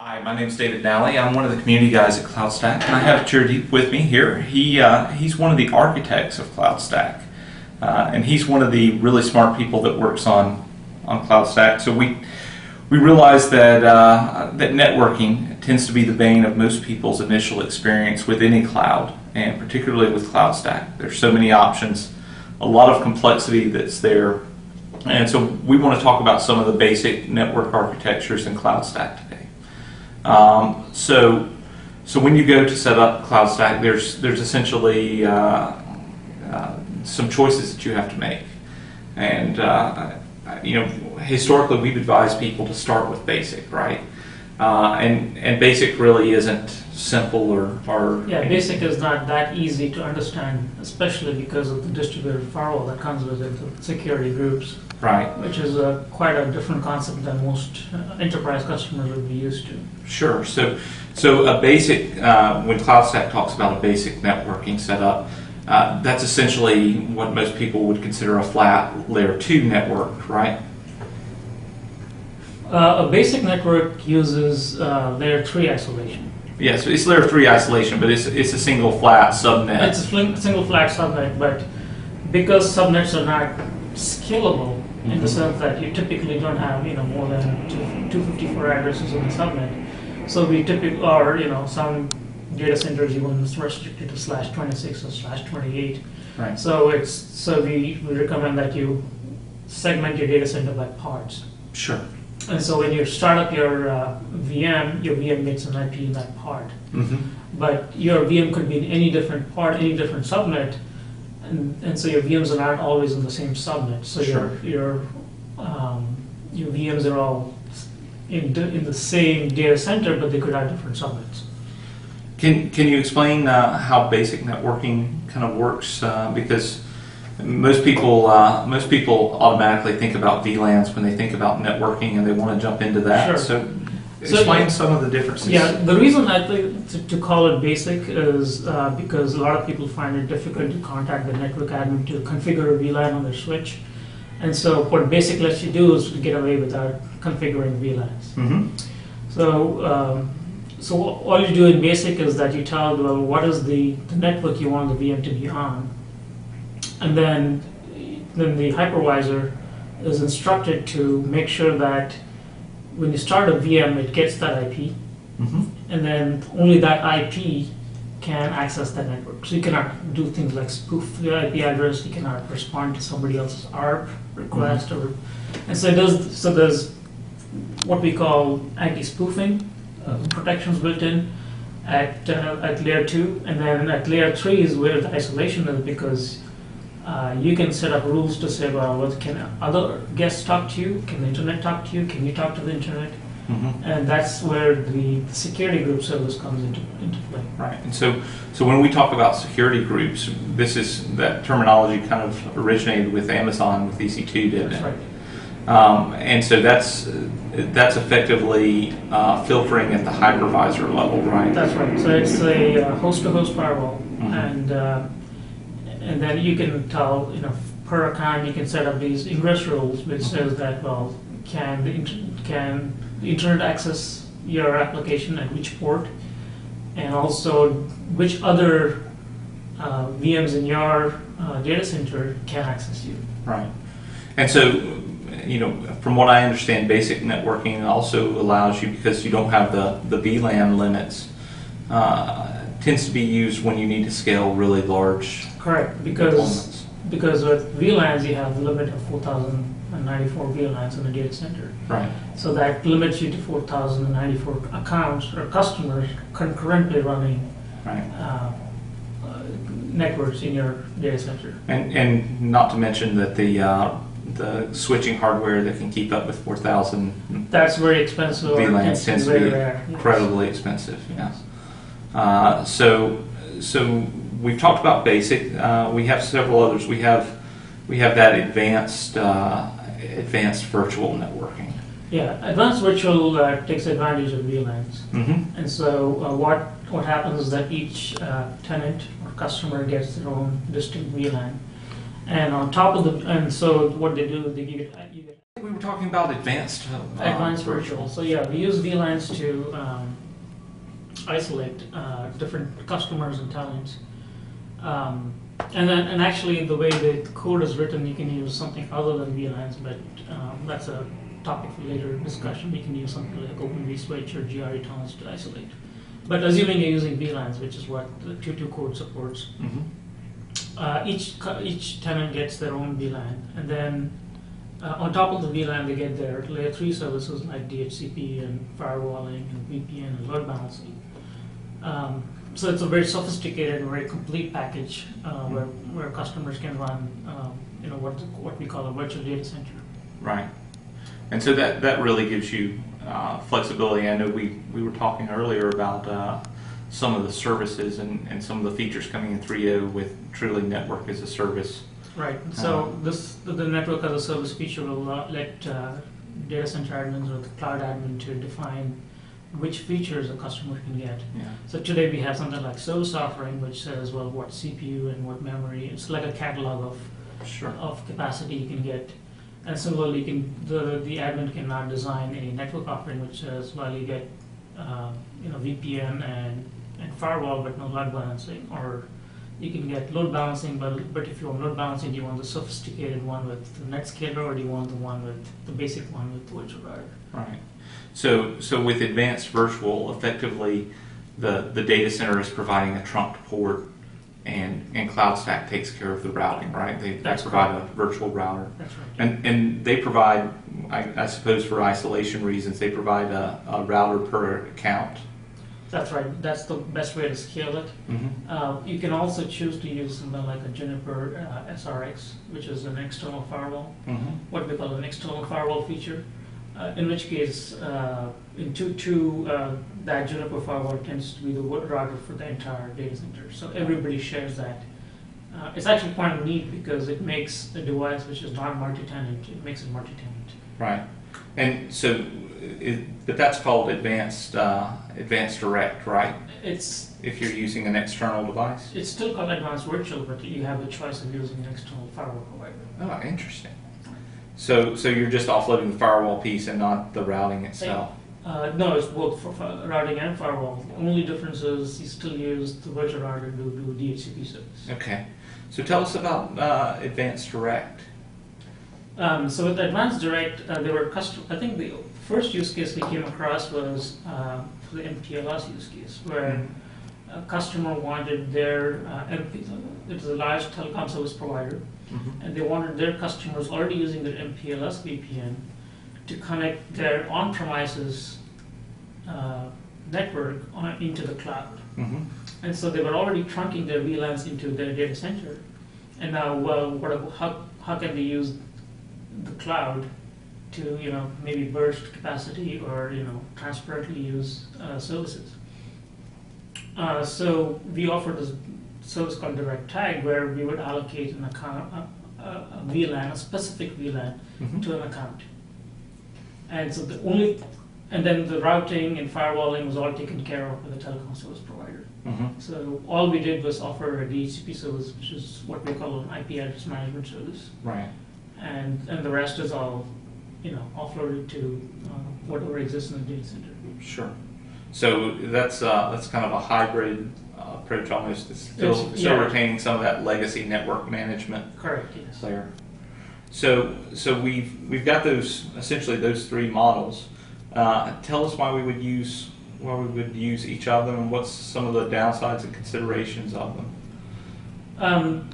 Hi, my name is David Nalley. I'm one of the community guys at CloudStack, and I have Chiradeep with me here. He uh, he's one of the architects of CloudStack, uh, and he's one of the really smart people that works on on CloudStack. So we we realize that uh, that networking tends to be the bane of most people's initial experience with any cloud, and particularly with CloudStack. There's so many options, a lot of complexity that's there, and so we want to talk about some of the basic network architectures in CloudStack today. Um, so, so when you go to set up CloudStack, there's there's essentially uh, uh, some choices that you have to make, and uh, you know historically we've advised people to start with basic, right? Uh, and and basic really isn't simple or or Yeah, basic is not that easy to understand, especially because of the distributed firewall that comes with it, the security groups, right. which is a, quite a different concept than most uh, enterprise customers would be used to. Sure. So, so a basic uh, when CloudStack talks about a basic networking setup, uh, that's essentially what most people would consider a flat layer two network, right? Uh, a basic network uses uh, layer 3 isolation. Yes, it's layer three isolation, but it's it's a single flat subnet. It's a single flat subnet, but because subnets are not scalable in the sense that you typically don't have you know more than two, 254 addresses on the subnet, so we typically are you know some data centers even restricted to slash 26 or slash 28. right. So it's so we, we recommend that you segment your data center by parts. Sure. And so when you start up your uh, VM, your VM gets an IP in that part Mm-hmm. but your VM could be in any different part, any different subnet, and, and so your VMs are not always in the same subnet. So Sure. your your um, your VMs are all in the, in the same data center, but they could have different subnets. Can can you explain uh, how basic networking kind of works? Uh, because most people uh, most people automatically think about VLANs when they think about networking, and they want to jump into that. Sure. So, So, explain some of the differences. Yeah, the reason I think to, to call it basic is uh, because a lot of people find it difficult to contact the network admin to configure a VLAN on their switch. And so what basic lets you do is to get away without configuring VLANs. hmm So, um, so all you do in basic is that you tell well, what is the, the network you want the VM to be on, and then then the hypervisor is instructed to make sure that when you start a VM, it gets that IP, hmm and then only that IP can access that network. So you cannot do things like spoof the IP address. You cannot respond to somebody else's ARP request, or and so it does. So there's what we call anti-spoofing uh, protections built in at uh, at layer two, and then at layer three is where the isolation is because. Uh, you can set up rules to say, well, what can other guests talk to you? Can the internet talk to you? Can you talk to the internet? hmm and that's where the security group service comes into, into play. Right. And so, so when we talk about security groups, this is that terminology kind of originated with Amazon with EC2, didn't That's it? right. Um, and so that's that's effectively uh, filtering at the hypervisor level, right? That's right. So it's a uh, host-to-host firewall, Mhm. and uh, and then you can tell, you know, per account you can set up these ingress rules, which says that well, can the inter- can the internet access your application at which port, and also which other uh, VMs in your uh, data center can access you. Right. And so, you know, from what I understand, basic networking also allows you because you don't have the the VLAN limits. Uh, tends to be used when you need to scale really large Correct, because deployments. Because with VLANs, you have a limit of 4,094 VLANs in a data center. Right. So that limits you to 4,094 accounts or customers concurrently running Right. uh, uh, networks in your data center. And and not to mention that the uh, the switching hardware that can keep up with 4,000 That's very expensive. or VLANs tends to very be rare. Yes. incredibly expensive. Yes. Uh, so so we've talked about basic. Uh, we have several others. We have we have that advanced uh, advanced virtual networking. Yeah, advanced virtual uh, takes advantage of VLANs. Mm-hmm. And so uh, what what happens is that each uh, tenant or customer gets their own distinct VLAN, and on top of the and so what they do they get you get We were talking about advanced. Uh, Advanced virtual. So yeah, we use VLANs to um, isolate uh, different customers and talents. Um, and then, and actually, the way the code is written, you can use something other than VLANs, but um, that's a topic for later discussion. We can use something like Open vSwitch or GRE tunnels to isolate. But assuming you're using VLANs, which is what the 2.2 code supports, Mhm. uh, each each tenant gets their own VLAN, and then uh, on top of the VLAN, they get their layer three services like DHCP and firewalling and VPN and load balancing. Um, so it's a very sophisticated, and very complete package uh, where where customers can run, um, you know, what what we call a virtual data center. Right. And so that, that really gives you uh, flexibility. I know we, we were talking earlier about uh, some of the services and, and some of the features coming in 3.0 with truly network as a service. Right. So Uh-huh. this the network as a service feature will let uh, data center admins or the cloud admin to define which features a customer can get. Yeah. So today we have something like service offering, which says, well, what CPU and what memory. It's like a catalog of, Sure. of capacity you can get. And similarly, you can, the, the admin can now design a network offering, which says, well, you get, uh, you know, VPN and, and firewall, but no load balancing. Or you can get load balancing, but, but if you want load balancing, do you want the sophisticated one with the Netscaler, or do you want the one with, the basic one with the virtual router? Right. So, so with advanced virtual, effectively, the, the data center is providing a trunked port, and, and CloudStack takes care of the routing, right? They, they provide a virtual router. That's right. And, and they provide, I, I suppose for isolation reasons, they provide a, a router per account. That's right. That's the best way to scale it. Mm-hmm. Uh, you can also choose to use something like a Juniper uh, SRX, which is an external firewall, Mm-hmm. what we call an external firewall feature. Uh, in which case, uh, in 2.2, uh, that Juniper firewall tends to be the router for the entire data center. So everybody shares that. Uh, it's actually quite neat because it makes a device which is not multi-tenant, it makes it multi-tenant. Right. And so, it, but that's called advanced, uh, advanced direct, right? It's If you're using an external device. it's still called advanced virtual, but you have the choice of using an external firewall provider. Oh, interesting. So, so you're just offloading the firewall piece and not the routing itself. Uh, no, it's both for routing and firewall. The only difference is you still use the virtual router to do DHCP service. Okay. So tell us about uh, advanced direct. Um, so with Advanced Direct, uh, there were custom. I think the first use case we came across was uh, for the MPLS use case, where a customer wanted their uh, MP, was a large telecom service provider, Mhm. and they wanted their customers already using their MPLS VPN to connect their on-premises uh, network on, into the cloud. Mhm. And so they were already trunking their VLANs into their data center. And now, well, what, how, how can they use the cloud to, you know, maybe burst capacity or, you know, transparently use uh, services? Uh, so we offered this service called Direct Tag where we would allocate an account, a, a, VLAN, a specific VLAN Mhm. to an account. And so the only, and then the routing and firewalling was all taken care of by the telecom service provider. Mhm. So all we did was offer a DHCP service, which is what we call an IP address management service, Right. And and the rest is all, you know, offloaded to uh, whatever exists in the data center. Sure. So that's uh, that's kind of a hybrid uh, approach almost. It's still, It's- still yeah. retaining some of that legacy network management Correct. Yes. layer. So so we've we've got those essentially those three models. Uh, tell us why we would use why we would use each of them and what's some of the downsides and considerations of them. Um,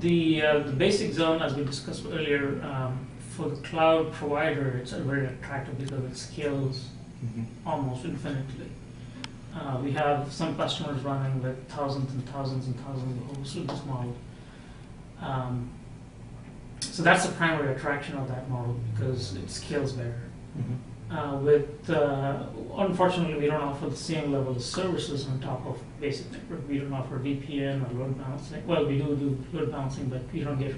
the uh, the basic zone, as we discussed earlier, um, for the cloud provider, it's very attractive because it scales almost infinitely. Uh, we have some customers running with thousands and thousands and thousands of hosts with this model. Um, so that's the primary attraction of that model because it scales better. Mhm. Uh, with uh, unfortunately, we don't offer the same level of services on top of basic network. We don't offer VPN or load balancing. Well, we do do load balancing, but you don't get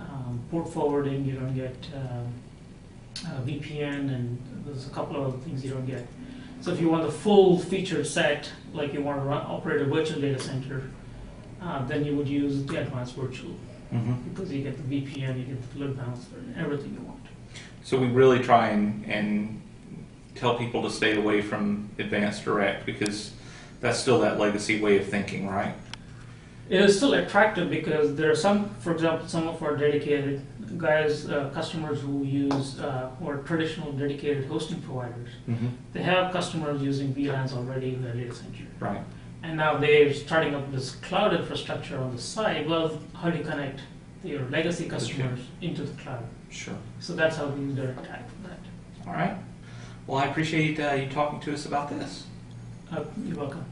um, port forwarding. You don't get uh, uh, VPN, and there's a couple of other things you don't get. So if you want the full feature set, like you want to run, operate a virtual data center, uh, then you would use the advanced virtual Mhm. because you get the VPN, you get the load balancer, and everything you want. So we really try and, and tell people to stay away from advanced direct because that's still that legacy way of thinking, right? It is still attractive because there are some, for example, some of our dedicated guys, uh, customers who use uh, are traditional dedicated hosting providers. Mm-hmm. They have customers using VLANs already in their data center, Right. and now they're starting up this cloud infrastructure on the side. Well, how do you connect your legacy customers into the cloud? Sure. So that's how we Direct Tag for that. All right. Well, I appreciate uh, you talking to us about this. Uh, you're welcome.